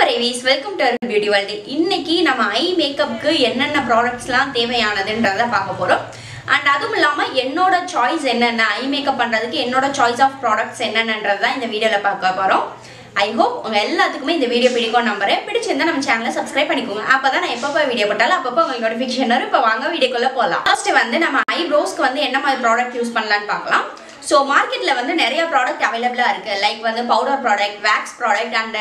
வரைவீஸ் welcome to beauty world இன்னைக்கு நம்ம ஐ மேக்கப்புக்கு என்னென்ன ப்ராடக்ட்ஸ்லாம் தேவையானதுன்றத பார்க்க போகிறோம் அண்ட் அதுவும் இல்லாமல் என்னோட சாய்ஸ் என்னென்ன ஐ மேக்கப் பண்ணுறதுக்கு என்னோட சாய்ஸ் ஆஃப் ப்ராடக்ட்ஸ் என்னென்னன்றது தான் இந்த வீடியோவில் பார்க்க போகிறோம் ஐ ஹோப் உங்கள் எல்லாத்துக்குமே இந்த வீடியோ பிடிக்கும் நம்புறேன். பிடிச்சிருந்தா நம்ம சேனலை சப்ஸ்கிரைப் பண்ணிக்கோங்க. அப்போ தான் நான் எப்பப்போ வீடியோ போட்டாலும் அப்பப்போ உங்களுக்கு நோட்டிஃபிகேஷன் வரும். இப்போ வாங்க வீடியோக்குள்ளே போகலாம் ஃபர்ஸ்ட் வந்து நம்ம ஐப்ரோஸ்க்கு வந்து என்ன மாதிரி ப்ராடக்ட் யூஸ் பண்ணலான்னு பார்க்கலாம். ஸோ மார்க்கெட்டில் வந்து நிறைய ப்ராடக்ட் அவைலபிளாக இருக்குது லைக் வந்து powder product wax product and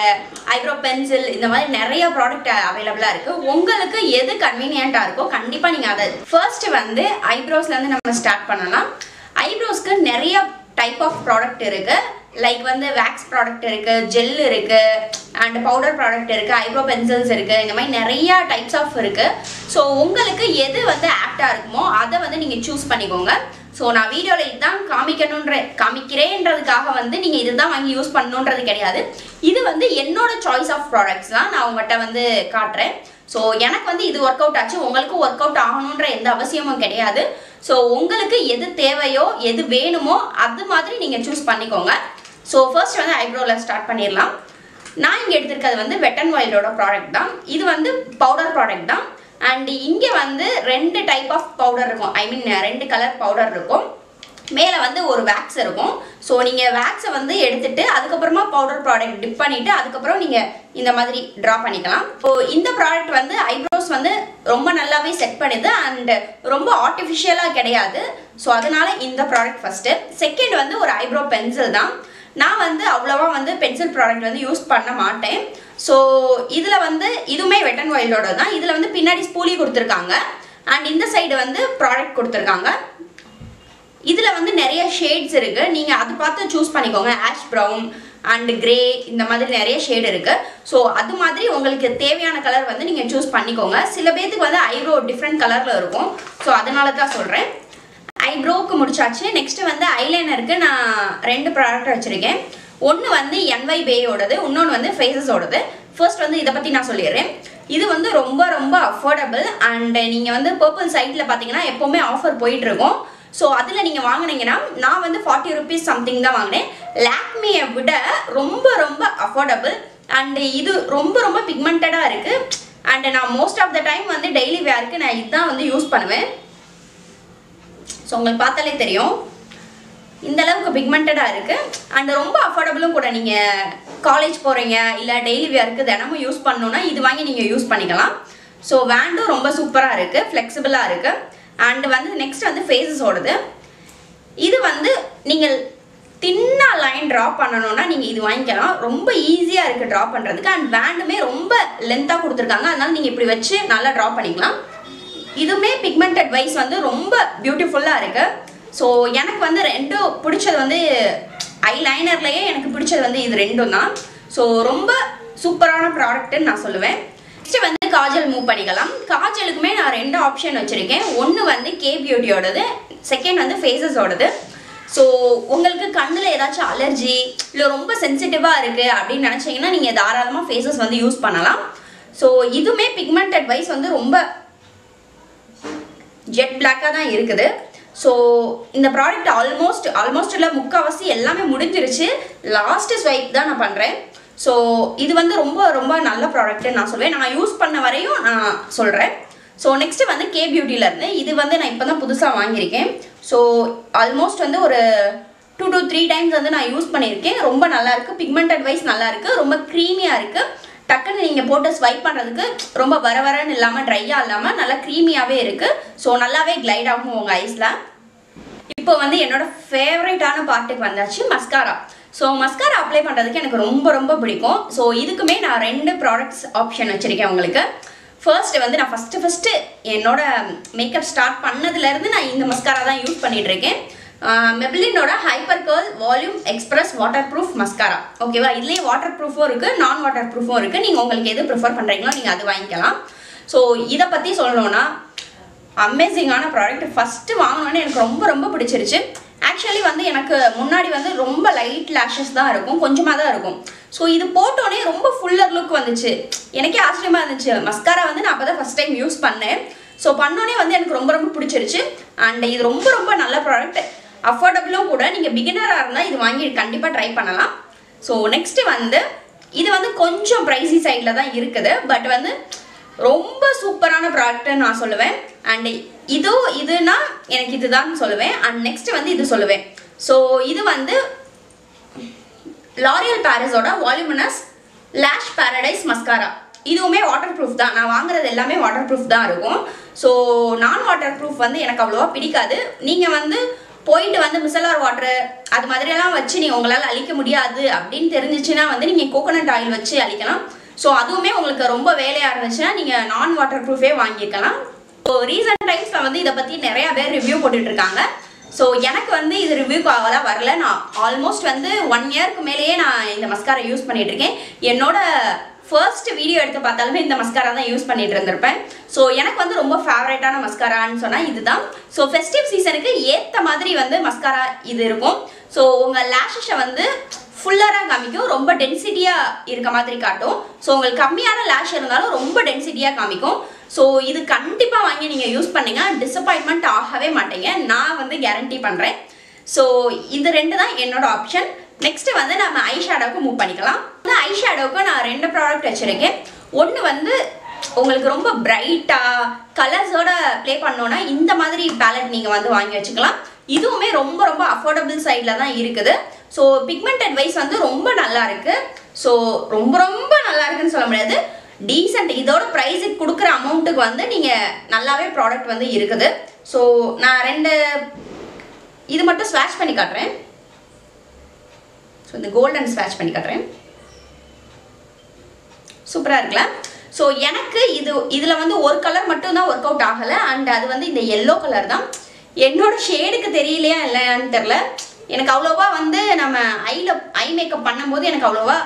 eyebrow pencil இந்த மாதிரி நிறைய ப்ராடக்ட் அவைலபிளாக இருக்குது உங்களுக்கு எது கன்வீனியண்ட்டாக இருக்கோ கண்டிப்பாக நீங்கள் அதை ஃபர்ஸ்ட் வந்து ஐப்ரோஸ்லேருந்து நம்ம ஸ்டார்ட் பண்ணலாம். ஐப்ரோஸ்க்கு நிறைய டைப் ஆஃப் ப்ராடக்ட் இருக்குது லைக் வந்து வேக்ஸ் ப்ராடக்ட் இருக்குது ஜெல் இருக்குது அண்ட் பவுடர் ப்ராடக்ட் இருக்குது ஐப்ரோ பென்சில்ஸ் இருக்குது இந்த மாதிரி நிறைய டைப்ஸ் ஆஃப் இருக்குது ஸோ உங்களுக்கு எது வந்து ஆப்டாக இருக்குமோ அதை வந்து நீங்கள் சூஸ் பண்ணிக்கோங்க. ஸோ நான் வீடியோவில் இதுதான் காமிக்கணுன்ற காமிக்கிறேன்றதுக்காக வந்து நீங்கள் இதுதான் வாங்கி யூஸ் பண்ணணுன்றது கிடையாது. இது வந்து என்னோட சாய்ஸ் ஆஃப் ப்ராடக்ட்ஸ் தான் நான் உங்கள்கிட்ட வந்து காட்டுறேன். ஸோ எனக்கு வந்து இது ஒர்க் அவுட் ஆச்சு. உங்களுக்கும் ஒர்க் அவுட் ஆகணுன்ற எந்த அவசியமும் கிடையாது. ஸோ உங்களுக்கு எது தேவையோ எது வேணுமோ அது மாதிரி நீங்கள் சூஸ் பண்ணிக்கோங்க. ஸோ ஃபர்ஸ்ட் வந்து ஐப்ரோவில் ஸ்டார்ட் பண்ணிடலாம். நான் இங்கே எடுத்திருக்கிறது வந்து வெட்டன் அண்ட் ப்ராடக்ட் தான். இது வந்து பவுடர் ப்ராடக்ட் தான். அண்ட் இங்கே வந்து ரெண்டு டைப் ஆஃப் பவுடர் இருக்கும். ஐ மீன் ரெண்டு கலர் பவுடர் இருக்கும். மேலே வந்து ஒரு வேக்ஸ் இருக்கும். ஸோ நீங்கள் வேக்ஸை வந்து எடுத்துட்டு அதுக்கப்புறமா பவுடர் ப்ராடக்ட் டிப் பண்ணிவிட்டு அதுக்கப்புறம் நீங்கள் இந்த மாதிரி ட்ரா பண்ணிக்கலாம். ஸோ இந்த ப்ராடக்ட் வந்து ஐப்ரோஸ் வந்து ரொம்ப நல்லாவே செட் பண்ணுது அண்ட் ரொம்ப ஆர்டிஃபிஷியலாக கிடையாது. ஸோ அதனால இந்த ப்ராடக்ட் ஃபஸ்ட்டு செகண்ட் வந்து ஒரு ஐப்ரோ பென்சில் தான். நான் வந்து அவ்வளோவா வந்து பென்சில் ப்ராடக்ட் வந்து யூஸ் பண்ண மாட்டேன். ஸோ இதில் வந்து இதுவுமே வெட்டன் அண்ட் தான். இதில் வந்து பின்னாடி ஸ்பூலி கொடுத்துருக்காங்க. அண்ட் இந்த சைடு வந்து ப்ராடக்ட் கொடுத்துருக்காங்க. இதில் வந்து நிறைய ஷேட்ஸ் இருக்குது நீங்கள் அது பார்த்து சூஸ் பண்ணிக்கோங்க. ஆஷ் ப்ரௌன் அண்ட் கிரே இந்த மாதிரி நிறைய ஷேடு இருக்குது ஸோ அது மாதிரி உங்களுக்கு தேவையான கலர் வந்து நீங்கள் சூஸ் பண்ணிக்கோங்க. சில பேர்த்துக்கு வந்து ஐப்ரோ டிஃப்ரெண்ட் கலரில் இருக்கும். ஸோ அதனால தான் சொல்கிறேன் ஐப்ரோவுக்கு முடிச்சாச்சு நெக்ஸ்ட்டு வந்து ஐலைனருக்கு நான் ரெண்டு ப்ராடக்ட் வச்சுருக்கேன். ஒன்று வந்து என்ஒய் பேயோடது இன்னொன்று வந்து ஃபேஸஸோடது ஃபர்ஸ்ட் வந்து இதை பற்றி நான் சொல்லிடுறேன். இது வந்து ரொம்ப ரொம்ப அஃபோர்டபுள் அண்டு நீங்கள் வந்து பர்பிள் சைட்டில் பார்த்தீங்கன்னா எப்போவுமே ஆஃபர் போயிட்டுருக்கும். ஸோ அதில் நீங்கள் வாங்கினீங்கன்னா நான் வந்து ஃபார்ட்டி ருபீஸ் சம்திங் தான் வாங்கினேன். லாக்மியை விட ரொம்ப ரொம்ப அஃபோர்டபுள் அண்டு இது ரொம்ப ரொம்ப பிக்மெண்டடாக இருக்குது அண்டு நான் மோஸ்ட் ஆஃப் த டைம் வந்து டெய்லி வேருக்கு நான் இதுதான் வந்து யூஸ் பண்ணுவேன். ஸோ உங்களுக்கு பார்த்தாலே தெரியும். இந்த அளவுக்கு பிக்மெண்டடாக இருக்குது அண்ட் ரொம்ப அஃபோர்டபுளும் கூட நீங்கள் காலேஜ் போகிறீங்க இல்லை டெய்லி வியருக்கு தினமும் யூஸ் பண்ணணுன்னா இது வாங்கி நீங்கள் யூஸ் பண்ணிக்கலாம். ஸோ வேண்டும் ரொம்ப சூப்பராக இருக்குது ஃப்ளெக்சிபிளாக இருக்குது அண்டு வந்து நெக்ஸ்ட் வந்து ஃபேஸஸோடது இது வந்து நீங்கள் தின்னாக லைன் ட்ரா பண்ணணும்னா நீங்கள் இது வாங்கிக்கலாம். ரொம்ப ஈஸியாக இருக்குது ட்ரா பண்ணுறதுக்கு அண்ட் வேண்டுமே ரொம்ப லென்த்தாக கொடுத்துருக்காங்க. அதனால நீங்கள் இப்படி வச்சு நல்லா ட்ரா பண்ணிக்கலாம். இதுவுமே பிக்மெண்டட் வைஸ் வந்து ரொம்ப பியூட்டிஃபுல்லாக இருக்குது ஸோ எனக்கு வந்து ரெண்டும் பிடிச்சது வந்து ஐ லைனர்லேயே எனக்கு பிடிச்சது வந்து இது ரெண்டும் தான். ஸோ ரொம்ப சூப்பரான ப்ராடக்ட்டுன்னு நான் சொல்லுவேன். நெக்ஸ்ட் வந்து காஜல் மூவ் பண்ணிக்கலாம். காஜலுக்குமே நான் ரெண்டு ஆப்ஷன் வச்சுருக்கேன். ஒன்று வந்து கே பியூட்டியோடது செகண்ட் வந்து ஃபேஸஸோடது ஸோ உங்களுக்கு கண்ணில் ஏதாச்சும் அலர்ஜி இல்லை ரொம்ப சென்சிட்டிவாக இருக்குது அப்படின்னு நினச்சிங்கன்னா நீங்கள் தாராளமாக ஃபேஸஸ் வந்து யூஸ் பண்ணலாம். ஸோ இதுவுமே பிக்மெண்டட் வைஸ் வந்து ரொம்ப ஜெட் பிளாக்காக தான் இருக்குது. ஸோ இந்த ப்ராடக்ட் ஆல்மோஸ்ட் ஆல்மோஸ்ட் இல்லை முக்கால்வாசி எல்லாமே முடிஞ்சிருச்சு. லாஸ்ட்டு ஸ்வைப் தான் நான் பண்ணுறேன் ஸோ இது வந்து ரொம்ப ரொம்ப நல்ல ப்ராடக்ட்டு நான் சொல்வேன். நான் யூஸ் பண்ண வரையும் நான் சொல்கிறேன் ஸோ நெக்ஸ்ட்டு வந்து கே பியூட்டிலேருந்து இது வந்து நான் இப்போ தான் புதுசாக வாங்கியிருக்கேன். ஸோ ஆல்மோஸ்ட் வந்து ஒரு டூ டு த்ரீ டைம்ஸ் வந்து நான் யூஸ் பண்ணியிருக்கேன். ரொம்ப நல்லாயிருக்கு பிக்மெண்ட் பிக்மெண்டட் வைஸ் ரொம்ப க்ரீமியாக இருக்குது டக்குன்னு நீங்கள் போட்டு ஸ்வைப் பண்ணுறதுக்கு ரொம்ப வர வரன்னு இல்லாமல் ட்ரையாக இல்லாமல் நல்லா க்ரீமியாகவே இருக்குது ஸோ நல்லாவே கிளைட் ஆகும் உங்கள் ஐஸில் இப்போ வந்து என்னோட ஃபேவரட்டான பார்ட்டுக்கு வந்தாச்சு மஸ்காரா ஸோ மஸ்காரா அப்ளை பண்ணுறதுக்கு எனக்கு ரொம்ப ரொம்ப பிடிக்கும். ஸோ இதுக்குமே நான் ரெண்டு ப்ராடக்ட்ஸ் ஆப்ஷன் வச்சுருக்கேன் உங்களுக்கு. ஃபர்ஸ்ட் வந்து நான் ஃபஸ்ட்டு ஃபஸ்ட்டு என்னோட மேக்கப் ஸ்டார்ட் பண்ணதுலேருந்து நான் இந்த மஸ்காரா தான் யூஸ் பண்ணிகிட்டு இருக்கேன். மெபிலினோட hyper curl volume express waterproof mascara ஓகேவா இதுலேயே வாட்டர் ப்ரூஃபும் இருக்குது நான் வாட்டர் ப்ரூஃபும் இருக்குது நீங்கள் உங்களுக்கு எது ப்ரிஃபர் பண்ணுறீங்களோ நீங்கள் அது வாங்கிக்கலாம். ஸோ இதை பற்றி சொல்லணும்னா அமேசிங்கான ப்ராடக்ட் ஃபஸ்ட்டு வாங்கினோன்னே எனக்கு ரொம்ப ரொம்ப பிடிச்சிருச்சு. ஆக்சுவலி வந்து எனக்கு முன்னாடி வந்து ரொம்ப லைட் லேஷஸ் தான் இருக்கும். கொஞ்சமாக தான் இருக்கும். ஸோ இது போட்டோன்னே ரொம்ப ஃபுல்லர் லுக் வந்துச்சு. எனக்கே ஆச்சரியமாக இருந்துச்சு. மஸ்காரா வந்து நான் அப்போ தான் ஃபஸ்ட் டைம் யூஸ் பண்ணேன். ஸோ பண்ணோன்னே வந்து எனக்கு ரொம்ப ரொம்ப பிடிச்சிருச்சு. அண்ட் இது ரொம்ப ரொம்ப நல்ல ப்ராடக்ட் அஃபோர்டபுளும் கூட நீங்கள் பிகினராக இருந்தால் இது வாங்கி கண்டிப்பாக ட்ரை பண்ணலாம். ஸோ நெக்ஸ்ட்டு வந்து இது வந்து கொஞ்சம் ப்ரைஸி சைடில் தான் இருக்குது. பட் வந்து ரொம்ப சூப்பரான ப்ராடக்ட்னு நான் சொல்லுவேன். அண்ட் இதோ இதுனா எனக்கு இதுதான் சொல்லுவேன். அண்ட் நெக்ஸ்ட் வந்து இது சொல்லுவேன். ஸோ இது வந்து லாரியல் பாரிஸோட வால்யூமினஸ் லேஷ் பேரடைஸ் மஸ்காரா இதுவுமே வாட்டர் ப்ரூஃப் தான். நான் வாங்குறது எல்லாமே வாட்டர் ப்ரூஃப் தான் இருக்கும். ஸோ நான் வாட்டர் ப்ரூஃப் வந்து எனக்கு அவ்வளோவா பிடிக்காது. நீங்கள் வந்து போயிட்டு வந்து மிசலார் வாட்டர் அது மாதிரியெல்லாம் வச்சு நீங்கள் உங்களால் அழிக்க முடியாது அப்படின்னு தெரிஞ்சிச்சுன்னா வந்து நீங்கள் கோகோனட் ஆயில் வச்சு அழிக்கலாம். ஸோ அதுவுமே உங்களுக்கு ரொம்ப வேலையாக இருந்துச்சுன்னா நீங்கள் நான் வாட்டர் ப்ரூஃபே வாங்கிக்கலாம் ஸோ ரீசெண்ட் டைம்ஸில் வந்து இதை பற்றி நிறையா பேர் ரிவ்யூ போட்டுட்ருக்காங்க ஸோ எனக்கு வந்து இது ரிவ்யூக்கு அவ்வளோ வரல. நான் ஆல்மோஸ்ட் வந்து ஒன் இயர்க்கு மேலேயே நான் இந்த மஸ்காரை யூஸ் பண்ணிகிட்ருக்கேன் என்னோட ஃபர்ஸ்ட் வீடியோ எடுத்து பார்த்தாலுமே இந்த மஸ்காரா தான் யூஸ் பண்ணிட்டு இருந்திருப்பேன். ஸோ எனக்கு வந்து ரொம்ப ஃபேவரட்டான மஸ்காரான்னு சொன்னால் இதுதான். ஸோ ஃபெஸ்டிவ் சீசனுக்கு ஏற்ற மாதிரி வந்து மஸ்காரா இது இருக்கும். ஸோ உங்கள் லேஷஸை வந்து ஃபுல்லராக காமிக்கும் ரொம்ப டென்சிட்டியாக இருக்க மாதிரி காட்டும். ஸோ உங்களுக்கு கம்மியான லேஷ் இருந்தாலும் ரொம்ப டென்சிட்டியாக காமிக்கும். ஸோ இது கண்டிப்பாக வாங்கி நீங்கள் யூஸ் பண்ணீங்க. டிசப்பாயின்மெண்ட் ஆகவே மாட்டீங்க. நான் வந்து கேரண்டி பண்ணுறேன் ஸோ இது ரெண்டு தான் என்னோட ஆப்ஷன் நெக்ஸ்ட் வந்து நம்ம ஐ ஷேடோவுக்கு மூவ் பண்ணிக்கலாம். இந்த ஐ ஷேடோவுக்கு நான் ரெண்டு ப்ராடக்ட் வச்சுருக்கேன். ஒன்று வந்து உங்களுக்கு ரொம்ப பிரைட்டாக கலர்ஸோட ப்ளே பண்ணோன்னா இந்த மாதிரி பேலட் நீங்கள் வந்து வாங்கி வச்சுக்கலாம். இதுவுமே ரொம்ப ரொம்ப அஃபோர்டபுள் சைடில் தான் இருக்குது. ஸோ பிக்மெண்ட் அட்வைஸ் வந்து ரொம்ப நல்லா இருக்கு. ஸோ ரொம்ப ரொம்ப நல்லா இருக்குன்னு சொல்ல முடியாது. டீசெண்ட் இதோட ப்ரைஸுக்கு கொடுக்குற அமௌண்ட்டுக்கு வந்து நீங்கள் நல்லாவே ப்ராடக்ட் வந்து இருக்குது. ஸோ நான் ரெண்டு இது மட்டும் ஸ்வாஷ் பண்ணி காட்டுறேன். ஸோ இந்த கோல்டன் ஸ்வாட்ச் பண்ணி காட்டுறேன். சூப்பராக இருக்குல்ல ஸோ எனக்கு இது இதில் வந்து ஒரு கலர் மட்டும் தான் ஒர்க் அவுட் ஆகலை. அண்ட் அது வந்து இந்த எல்லோ கலர் தான். என்னோட ஷேடுக்கு தெரியலையா இல்லையான்னு தெரில எனக்கு அவ்வளோவா வந்து நம்ம ஐயில் ஐ மேக்கப் பண்ணும்போது எனக்கு அவ்வளோவா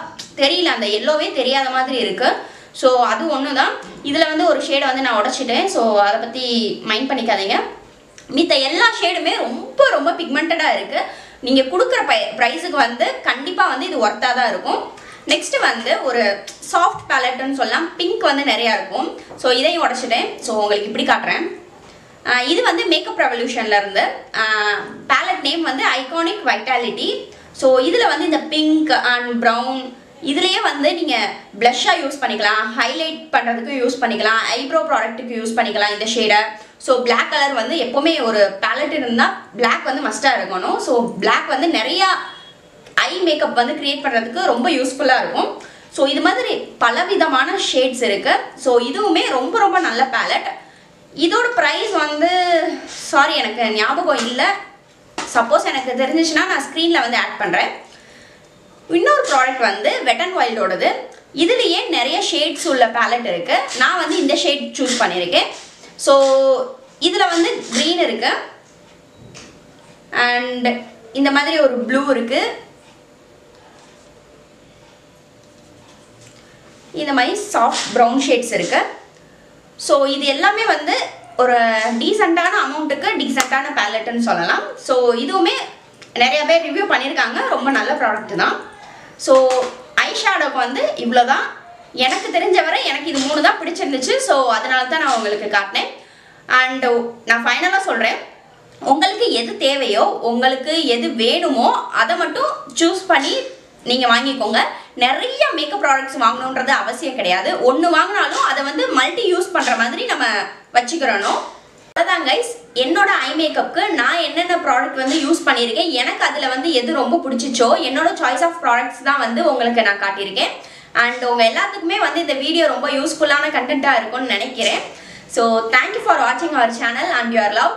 தெரியல. அந்த எல்லோவே தெரியாத மாதிரி இருக்குது ஸோ அது ஒன்று தான் இதில் வந்து ஒரு ஷேடை வந்து நான் உடச்சிட்டேன். ஸோ அதை பற்றி மைண்ட் பண்ணிக்காதீங்க. மித்த எல்லா ஷேடுமே ரொம்ப ரொம்ப பிக்மெண்டடாக இருக்குது நீங்கள் கொடுக்குற பை ப்ரைஸுக்கு வந்து கண்டிப்பாக வந்து இது ஒர்த்தாக தான் இருக்கும். நெக்ஸ்ட்டு வந்து ஒரு சாஃப்ட் பேலட்டுன்னு சொல்லலாம். பிங்க் வந்து நிறையா இருக்கும். ஸோ இதையும் உடச்சிட்டேன். ஸோ உங்களுக்கு இப்படி காட்டுறேன். இது வந்து மேக்கப் ரெவல்யூஷன்ல இருந்து பேலட் நேம் வந்து ஐகானிக் வைட்டாலிட்டி ஸோ இதில் வந்து இந்த பிங்க் அண்ட் ப்ரௌன் இதுலேயே வந்து நீங்கள் ப்ளஷ்ஷாக யூஸ் பண்ணிக்கலாம் ஹைலைட் பண்ணுறதுக்கும் யூஸ் பண்ணிக்கலாம் ஐப்ரோ ப்ராடக்ட்டுக்கு யூஸ் பண்ணிக்கலாம் இந்த ஷேடை ஸோ பிளாக் கலர் வந்து எப்போவுமே ஒரு பேலட் இருந்தால் பிளாக் வந்து மஸ்ட்டாக இருக்கணும். ஸோ பிளாக் வந்து நிறையா ஐ மேக்கப் வந்து க்ரியேட் பண்ணுறதுக்கு ரொம்ப யூஸ்ஃபுல்லாக இருக்கும். ஸோ இது மாதிரி பலவிதமான ஷேட்ஸ் இருக்குது ஸோ இதுவுமே ரொம்ப ரொம்ப நல்ல பேலட் இதோட ப்ரைஸ் வந்து சாரி எனக்கு ஞாபகம் இல்லை. சப்போஸ் எனக்கு தெரிஞ்சிச்சுன்னா நான் ஸ்க்ரீனில் வந்து ஆட் பண்ணுறேன் இன்னொரு ப்ராடக்ட் வந்து வெட் அண்ட் வைல்டோடது இதுலேயே நிறைய ஷேட்ஸ் உள்ள பேலட் இருக்குது நான் வந்து இந்த ஷேட் சூஸ் பண்ணியிருக்கேன் ஸோ இதில் வந்து க்ரீன் இருக்கு. அண்ட் இந்த மாதிரி ஒரு ப்ளூ இருக்குது இந்த மாதிரி சாஃப்ட் ப்ரௌன் ஷேட்ஸ் இருக்கு. ஸோ இது எல்லாமே வந்து ஒரு டீசெண்டான அமௌண்ட்டுக்கு டீசெண்டான பேலட்டுன்னு சொல்லலாம். ஸோ இதுவுமே நிறைய பேர் ரிவ்யூ பண்ணியிருக்காங்க ரொம்ப நல்ல ப்ராடக்ட் தான். ஸோ ஐ ஷேடோக்கு வந்து இவ்வளோ தான் எனக்கு தெரிஞ்ச வரை எனக்கு இது மூணு தான் பிடிச்சிருந்துச்சு. ஸோ அதனால தான் நான் உங்களுக்கு காட்டினேன். அண்டு நான் ஃபைனலாக சொல்கிறேன் உங்களுக்கு எது தேவையோ உங்களுக்கு எது வேணுமோ அதை மட்டும் சூஸ் பண்ணி நீங்கள் வாங்கிக்கோங்க. நிறைய மேக்கப் ப்ராடக்ட்ஸ் வாங்கணுன்றது அவசியம் கிடையாது. ஒன்று வாங்கினாலும் அதை வந்து மல்டி யூஸ் பண்ணுற மாதிரி நம்ம வச்சுக்கிறணும். அவ்வளோதான் கைஸ் என்னோட ஐ மேக்கப்புக்கு நான் என்னென்ன ப்ராடக்ட் வந்து யூஸ் பண்ணியிருக்கேன் எனக்கு அதில் வந்து எது ரொம்ப பிடிச்சிச்சோ என்னோட சாய்ஸ் ஆஃப் ப்ராடக்ட்ஸ் தான் வந்து உங்களுக்கு நான் காட்டியிருக்கேன். அண்ட் உங்கள் எல்லாத்துக்குமே வந்து இந்த வீடியோ ரொம்ப யூஸ்ஃபுல்லான கண்டென்ட்டாக இருக்கும்னு நினைக்கிறேன். ஸோ தேங்க்யூ ஃபார் வாட்சிங் our channel and your love